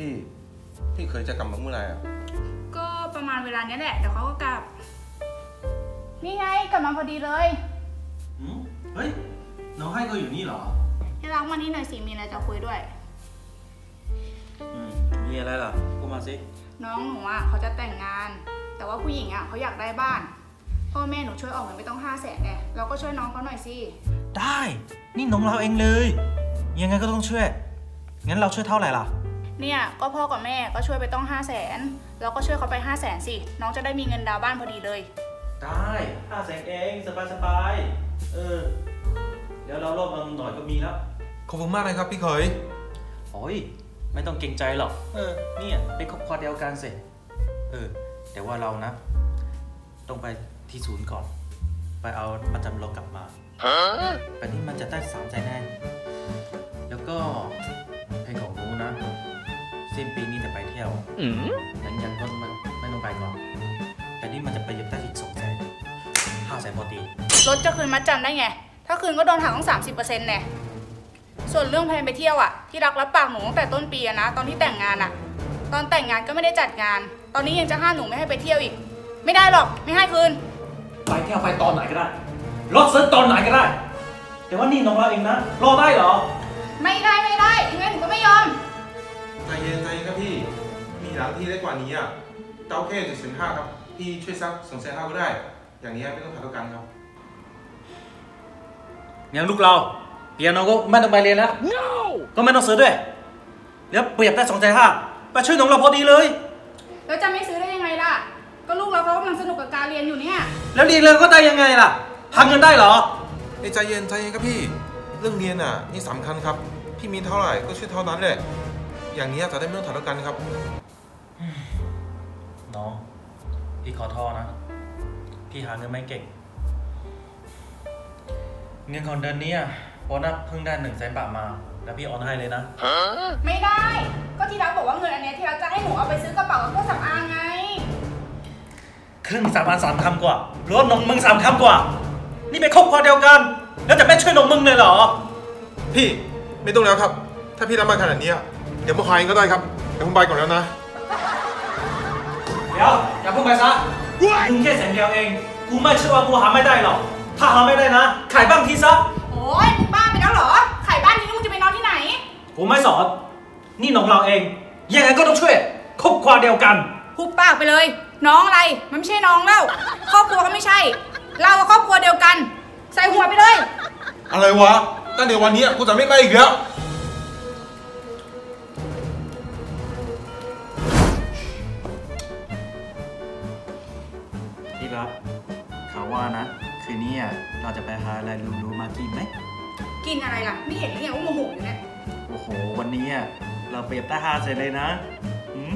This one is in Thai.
พี่พี่เคยจะกลับมาเมื่อไหร่อะ ก็ประมาณเวลาเนี้ยแหละเดี๋ยวเขาก็กลับ นี่ไงกลับมาพอดีเลยหืมเฮ้ย น้องให้ก็อยู่นี่เหรอให้รักมานี่หน่อยสิมีอะไรจะคุยด้วย อืมมีอะไรล่ะพูดมาสิ น้องหนูอะเขาจะแต่งงาน แต่ว่าผู้หญิงอะเขาอยากได้บ้าน พ่อแม่หนูช่วยออกเงินไม่ต้องห้าแสนไงเราก็ช่วยน้องเขาหน่อยสิ ได้ นี่น้องเราเองเลย ยังไงก็ต้องช่วย งั้นเราช่วยเท่าไหร่ล่ะ เนี่ยก็พ่อกับแม่ก็ช่วยไปต้องห้าแสนเราก็ช่วยเขาไปห้าแสนสิ น้องจะได้มีเงินดาวน์บ้านพอดีเลย ได้ห้าแสนเองสบายสบายๆเออเดี๋ยวเรารวบรวมหน่อยก็มีแล้ว ขอบคุณมากเลยครับพี่เคยโอ้ยไม่ต้องเกรงใจหรอก เออ เนี่ยเป็นครอบครัวเดียวกันสิเออ แต่ว่าเรานะ ต้องไปที่ศูนย์ก่อน ไปเอาประจำเรากลับมาไปนี่มันจะได้สามใจแน่ แล้วก็ สิ้นปีนี้จะไปเที่ยวยังยังก็ไม่ไม่ต้องไปก่อนแต่นี่มันจะไปยับได้อีกสองแสนห้าแสนพอดีรถจะคืนมัดจำได้ไง ถ้าคืนก็โดนหักต้องสามสิบเปอร์เซ็นต์แน่ส่วนเรื่องแพลนไปเที่ยวอะที่รักรับปากหนูตั้งแต่ต้นปีอะนะตอนที่แต่งงานอะ ตอนแต่งงานก็ไม่ได้จัดงาน ตอนนี้ยังจะห้ามหนูไม่ให้ไปเที่ยวอีก ไม่ได้หรอกไม่ให้คืน ไปเที่ยวไปตอนไหนก็ได้รถซื้อตอนไหนก็ได้ แต่ว่านี่น้องเราเองนะรอได้เหรอ มีหลังที่ได้กว่านี้อะเต้าแค่เจ็ดแสนห้าครับ พี่ช่วยซักสองแสนห้าก็ได้ อย่างนี้ไม่ต้องขาดประกันครับอย่างลูกเราเปียโนก็ไม่ต้องไปเรียนแล้ว ก็ไม่ต้องซื้อด้วยเดี๋ยวเปรียบได้สองใจห้าไปช่วยน้องเราพอดีเลยแล้วจะไม่ซื้อได้ยังไงล่ะ ก็ลูกเราเขากำลังสนุกกับการเรียนอยู่เนี่ย แล้วเรียนเลยก็ได้ยังไงล่ะหักเงินได้เหรอเอ้ยใจเย็นใจเย็นครับพี่ เรื่องเรียนอะนี่สำคัญครับ พี่มีเท่าไหร่ก็ช่วยเท่านั้นแหละ อย่างนี้จะได้ไม่ต้องขาดประกันครับ น้องพี่ขอโทษนะ พี่หาเงินไม่เก่ง เงินของเดือนนี้อะโบนัสเพิ่งได้หนึ่งแสนบาทมา แล้วพี่โอนให้เลยนะ ไม่ได้ ก็ที่รักบอกว่าเงินอันเนี้ยที่รักจะให้หนูเอาไปซื้อกระเป๋ากับเครื่องสำอางไง ครึ่งสามพันสามคำกว่าหรือว่านมมึงสามคำกว่า นี่เป็นครอบครัวเดียวกัน แล้วจะไม่ช่วยนมมึงเลยเหรอ พี่ไม่ต้องแล้วครับ ถ้าพี่รับมาขนาดนี้อะเดี๋ยวผมขายเองก็ได้ครับ เดี๋ยวผมไปก่อนแล้วนะเดี๋ยวอย่าเพิ่งไปซะมึงแค่แสนเดียวเองกูไม่เชื่อว่ากูหาไม่ได้หรอกถ้าหาไม่ได้นะขายบ้างทีซะโอ้ยมึงบ้าไปแล้วเหรอขายบ้านนี้แล้วมึงจะไปนอนที่ไหนกูไม่สอนนี่น้องเราเองยังไงก็ต้องช่วยครอบครัวเดียวกันหุบปากไปเลย น้องอะไรมันไม่ใช่น้องแล้วครอบครัวก็ไม่ใช่ เราอะครอบครัวเดียวกัน ใส่หัวไปเลย อะไรวะตั้งแต่วันนี้กูจะไม่ไปอีกแล้ว รักเขาว่านะ คืนนี้อะเราจะไปหาอะไรรู้ๆมากินไหม กินอะไรล่ะ ไม่เห็นหรือไงว่าโมโหอยู่เนี่ย โอ้โห วันนี้อะเราเปรียบได้ห้าเซนเลยนะอืม